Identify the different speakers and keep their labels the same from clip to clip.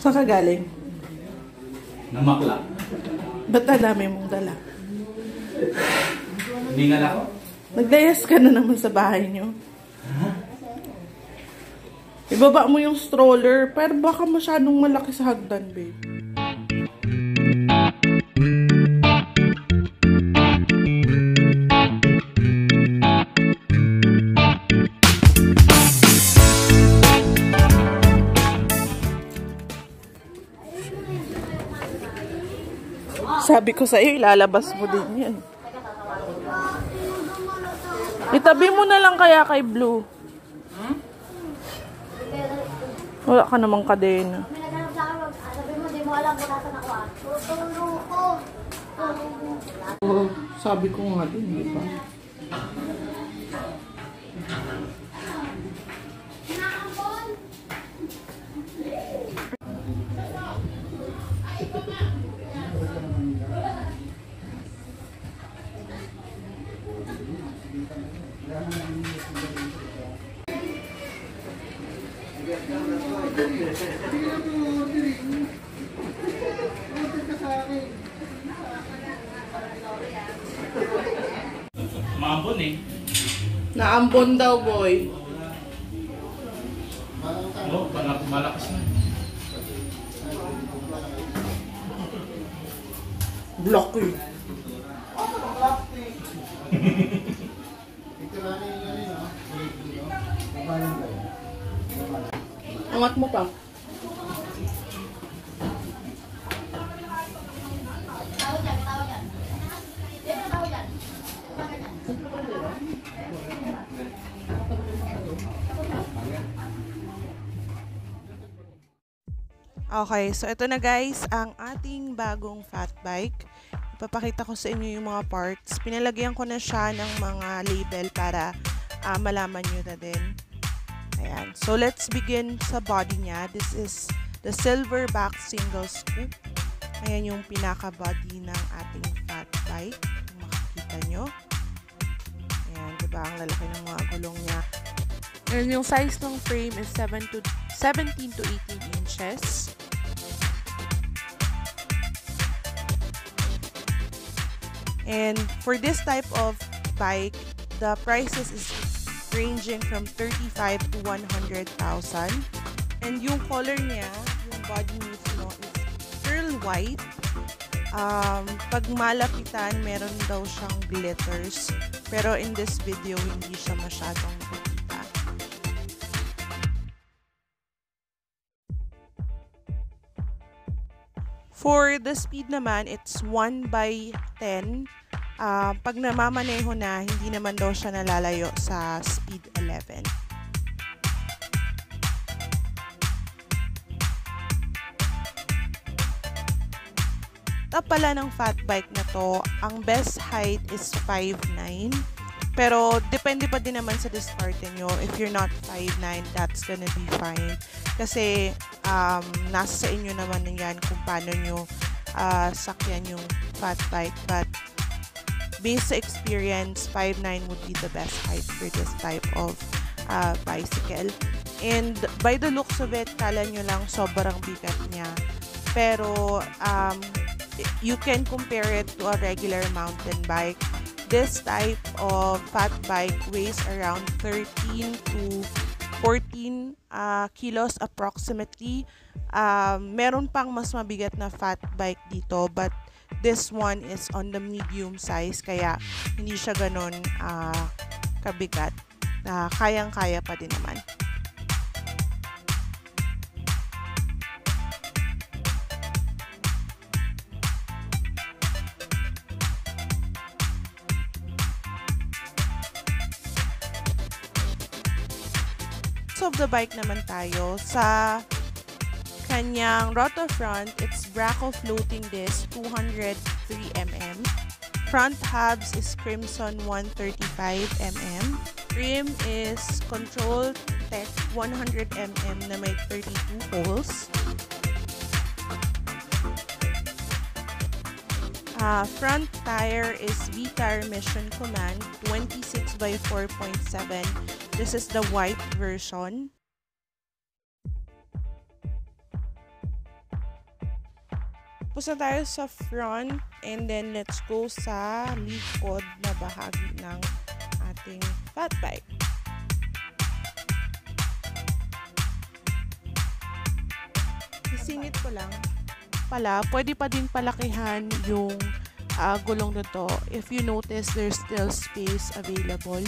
Speaker 1: Saan ka galing?
Speaker 2: Namakla.
Speaker 1: Ba't dami mong dala?
Speaker 2: Ningal ako.
Speaker 1: Naglayas ka na naman sa bahay niyo. Ibaba mo yung stroller, pero baka masyadong malaki sa hagdan, babe. Sabi ko sa'yo, ilalabas mo din yan. Itabi mo na lang kaya kay Blue. Wala ka namang kadena.
Speaker 3: Sa sabi ko
Speaker 1: nga din, di ba?
Speaker 2: Maambon eh.
Speaker 1: Naambon daw, boy.
Speaker 2: Oo, malak malakas na.
Speaker 1: Block eh. Angat mo pa.
Speaker 3: Tao dyan, tao dyan. Dito, tao dyan.
Speaker 1: Okay, so ito na guys, ang ating bagong fat bike. Ipapakita ko sa inyo yung mga parts. Pinalagyan ko na siya ng mga label para ah, malaman nyo na din. Ayan. So, let's begin sa body niya. This is the silverback single scoop. Ayan yung pinaka-body ng ating fat bike. Kung makikita nyo. Ayan, diba? Ang lalaki ng mga gulong niya. And yung size ng frame is 7 to 17 to 18 inches. And for this type of bike, the prices is ranging from 35 to 100,000. And yung color niya, yung body mismo is pearl white. Um, pag malapitan, meron daw siyang glitters. Pero in this video, hindi siya masyadong makikita. For the speed naman, it's 1 by 10. Ah, pag namamaneho na, hindi naman daw siya nalalayo sa speed 11. Top pala ng fat bike na to, ang best height is 5'9". Pero, depende pa din naman sa diskarte nyo. If you're not 5'9", that's gonna be fine. Kasi, um, nasa sa inyo naman yan kung paano nyo ah, sakyan yung fat bike. But, based experience, 5'9 would be the best height for this type of uh, bicycle. And by the looks of it, kala nyo lang sobrang bigat niya. Pero um, you can compare it to a regular mountain bike. This type of fat bike weighs around 13 to 14 uh, kilos approximately. Um, meron pang mas mabigat na fat bike dito but this one is on the medium size kaya hindi siya ganun uh, kabigat. Uh, kayang-kaya pa din naman. of the bike naman tayo sa kanyang rotor front, it's Braco floating disc 203mm. Front hubs is Crimson 135mm. Rim is Control Tech 100mm na may 32 holes. Uh, front tire is V-Tire Mission Command 26 by 4.7. This is the white version. Tapos tayo sa front and then let's go sa likod na bahagi ng ating fat bike. Isingit ko lang pala, pwede pa din palakihan yung uh, gulong na to. If you notice, there's still space available.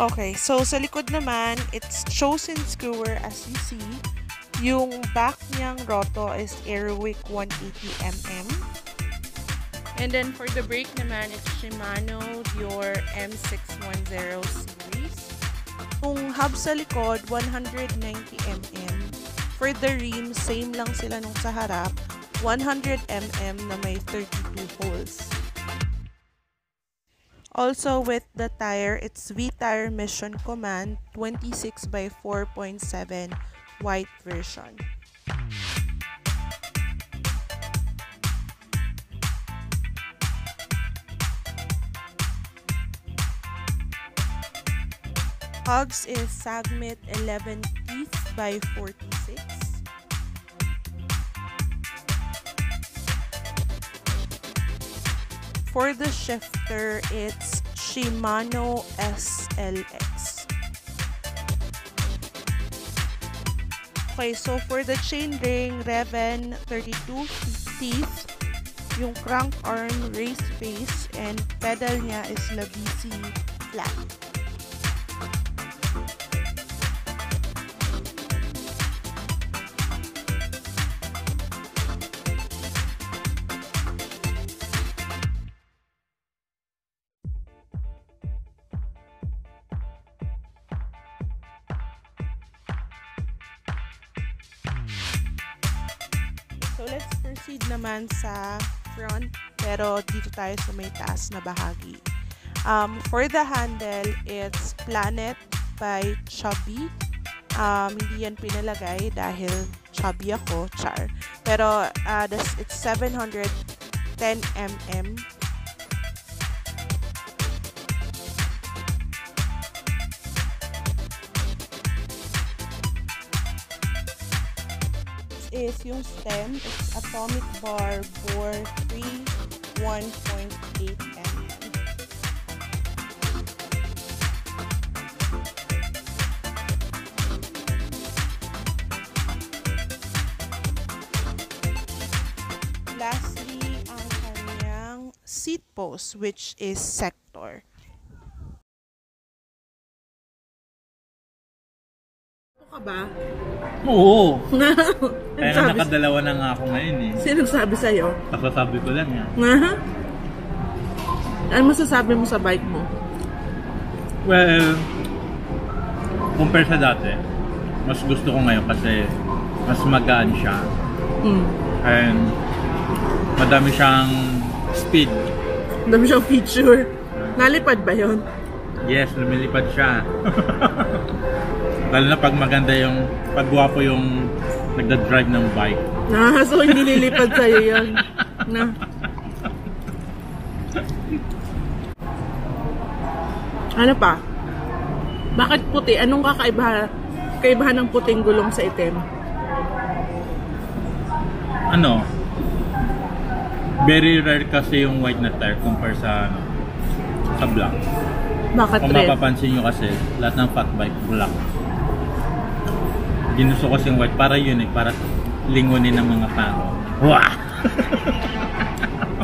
Speaker 1: Okay, so sa likod naman, it's chosen screwer as you see. Yung back niyang roto is Airwick 180mm. And then for the brake naman, it's Shimano Dior M610 series. Yung hub sa likod, 190mm. For the rim, same lang sila nung sa harap, 100mm na may 32 holes. Also with the tire, it's V-Tire Mission Command 26 by 4.7 white version. Hogs is Sagmit 11 teeth by 46. For the shifter, it's Shimano SLX. Okay, so for the chain ring, Reven 32 teeth, yung crank arm race face, and pedal niya is Labisi flat. So let's proceed naman sa front pero dito tayo sa may taas na bahagi. Um, for the handle, it's Planet by Chubby. Um, hindi yan pinalagay dahil chubby ako, char. Pero uh, this, it's 710 mm. Is yung stem. It's Atomic Bar Bore 3 1.8 mm. Lastly, ang kanyang seat post which is sector. ka ba?
Speaker 2: Oo. Kaya nga nakadalawa na nga ako ngayon eh.
Speaker 1: Sino sabi sa'yo?
Speaker 2: Kasasabi ko lang yan.
Speaker 1: Nga? Ano masasabi mo sa bike mo?
Speaker 2: Well, compare sa dati, mas gusto ko ngayon kasi mas magaan siya.
Speaker 1: Hmm.
Speaker 2: And madami siyang speed.
Speaker 1: Ang dami siyang feature. Nalipad ba yon?
Speaker 2: Yes, lumilipad siya. Lalo na pag maganda yung, pag gwapo yung nagda-drive ng bike.
Speaker 1: Ah, so hindi lilipad sa'yo yun. Na. Ano pa? Bakit puti? Anong kakaibahan, kakaibahan ng puting gulong sa itim?
Speaker 2: Ano? Very rare kasi yung white na tire compare sa ano, sa black.
Speaker 1: Bakit
Speaker 2: Kung
Speaker 1: red?
Speaker 2: mapapansin nyo kasi, lahat ng fat bike black. Ginusto ko yung white para unique, para lingunin ng mga tao. Wah!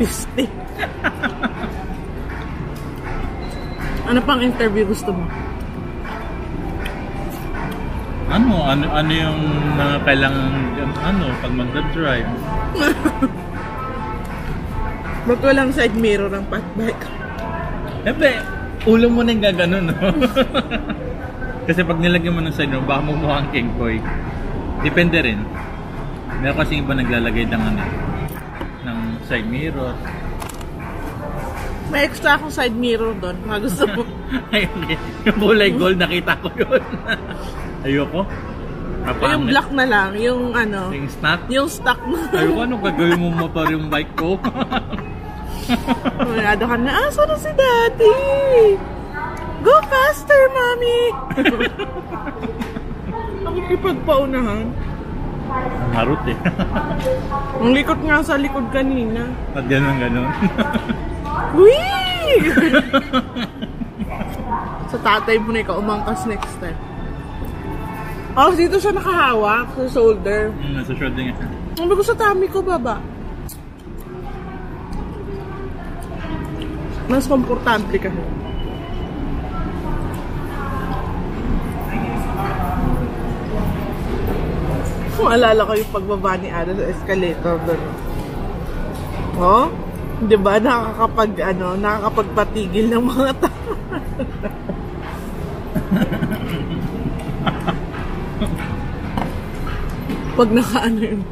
Speaker 1: Piste. ano pang interview gusto mo?
Speaker 2: Ano, ano, ano yung mga kailangan, ano, pag magda-drive?
Speaker 1: Ba't walang side mirror ng fat bike?
Speaker 2: Siyempre, ulo mo na yung gaganon, no? kasi pag nilagyan mo ng side mirror, baka mumukhang king koy. Depende rin. Meron kasi iba naglalagay ng ano, ng side mirror.
Speaker 1: May extra akong side mirror doon. Mga gusto mo.
Speaker 2: Ay, hindi. Yung kulay gold, nakita ko yun. Ayoko.
Speaker 1: yung black na lang. Yung ano.
Speaker 2: Yung snap.
Speaker 1: Yung stock na.
Speaker 2: Ayoko, anong gagawin mo motor yung bike ko?
Speaker 1: Mayado ka na, ah, na si daddy? Go faster, mommy! Ipagpaunahan.
Speaker 2: Ang harot eh.
Speaker 1: Ang likot nga sa likod kanina.
Speaker 2: At ganun ganun.
Speaker 1: Wee! sa tatay mo na ikaw umangkas next time. Oh, dito siya nakahawak sa shoulder.
Speaker 2: Hmm, nasa shoulder nga siya.
Speaker 1: Sabi ko sa tummy ko, baba. Mas komportable ka. Maalala ko yung pagbaba ni Ada sa escalator doon. Oh? Di ba nakakapag, ano, nakakapagpatigil ng mga tao. Pag naka ano yun,